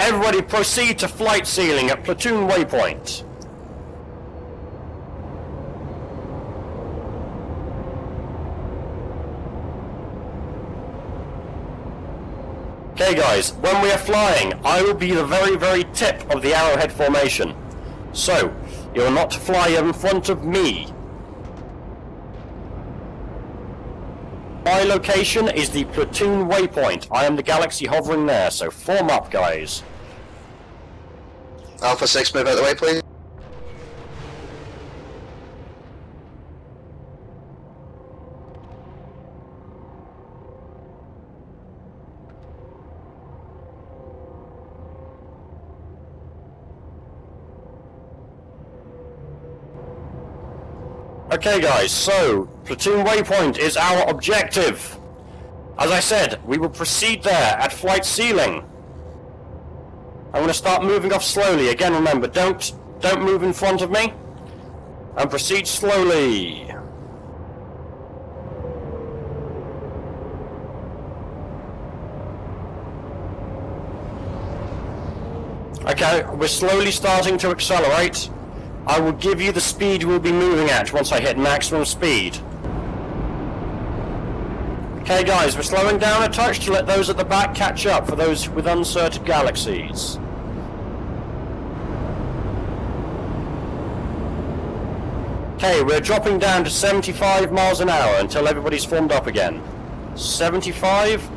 Everybody proceed to flight ceiling at platoon waypoint. Okay guys, when we are flying, I will be the very, very tip of the arrowhead formation. So, you're not to fly in front of me. My location is the platoon waypoint. I am the galaxy hovering there, so form up guys. Alpha 6, move out the way, please. Okay guys, so, platoon waypoint is our objective. As I said, we will proceed there at flight ceiling. I'm to start moving off slowly. Again, remember, don't don't move in front of me. And proceed slowly. Okay, we're slowly starting to accelerate. I will give you the speed we'll be moving at once I hit maximum speed. Okay guys, we're slowing down a touch to let those at the back catch up for those with uncertain galaxies. Okay, we're dropping down to 75 miles an hour until everybody's formed up again. 75?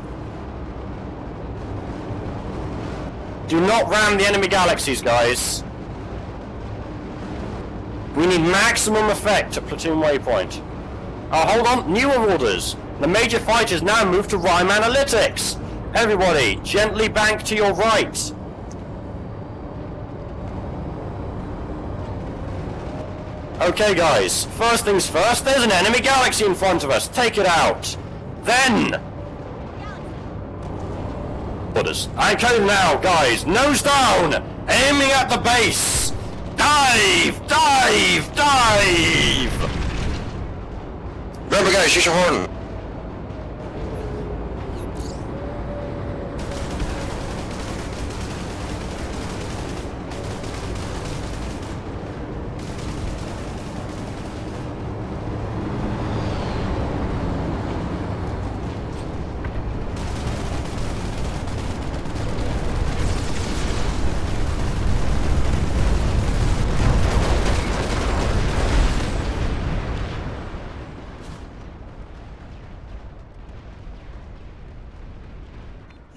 Do not ram the enemy galaxies, guys. We need maximum effect at platoon waypoint. Oh, hold on, newer orders. The major fighters now move to Rime Analytics. Everybody, gently bank to your right. Okay, guys. First things first, there's an enemy galaxy in front of us. Take it out. Then... Orders. I'm coding now, guys. Nose down! Aiming at the base! Dive! Dive! Dive! Remember, guys, use your horn.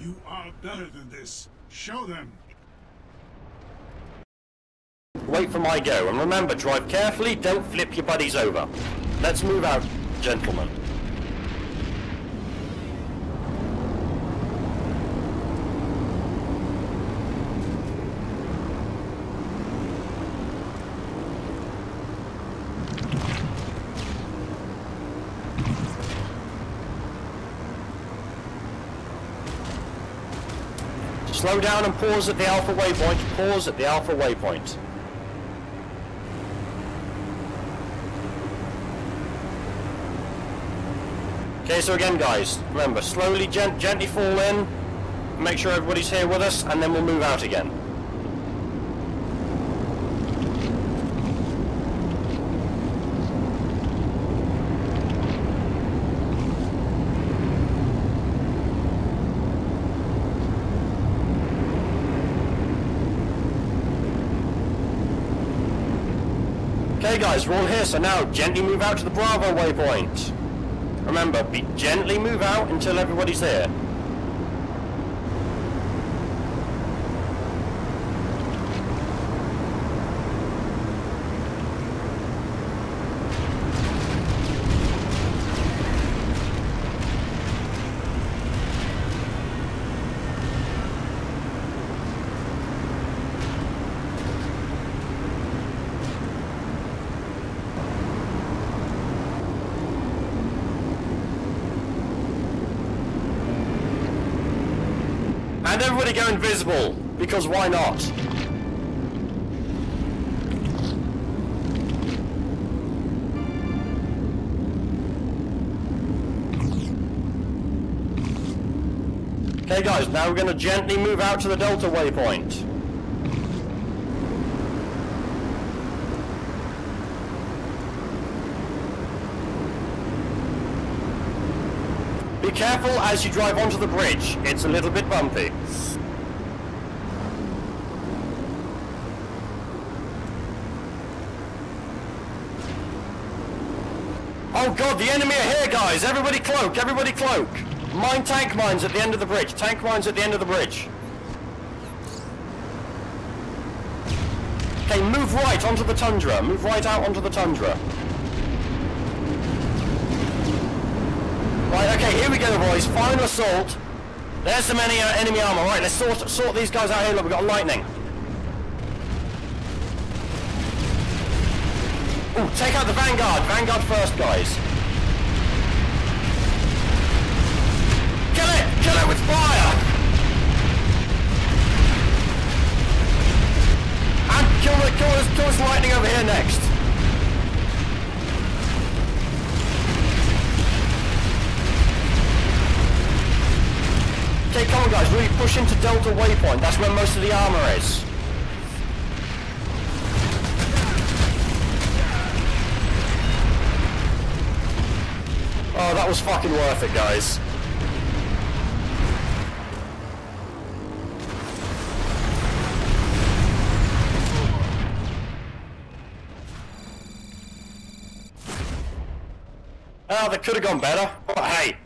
You are better than this. Show them. Wait for my go, and remember, drive carefully, don't flip your buddies over. Let's move out, gentlemen. Slow down and pause at the alpha waypoint. Pause at the alpha waypoint. Okay, so again, guys, remember, slowly, gent gently fall in, make sure everybody's here with us, and then we'll move out again. Guys, we're all here, so now gently move out to the Bravo waypoint. Remember, be gently move out until everybody's here. And everybody go invisible, because why not? Okay guys, now we're going to gently move out to the Delta waypoint. Be careful as you drive onto the bridge. It's a little bit bumpy. Oh god, the enemy are here guys! Everybody cloak, everybody cloak! Mine tank mines at the end of the bridge. Tank mines at the end of the bridge. Okay, move right onto the tundra. Move right out onto the tundra. Right, okay, boys. Final assault. There's some enemy, uh, enemy armor. Right, let's sort, sort these guys out here. Look, we've got lightning. Ooh, take out the Vanguard. Vanguard first, guys. Kill it! Kill it with fire! And kill the kill this, kill this into Delta Waypoint. That's where most of the armor is. Oh, that was fucking worth it, guys. Oh, that could have gone better. But hey,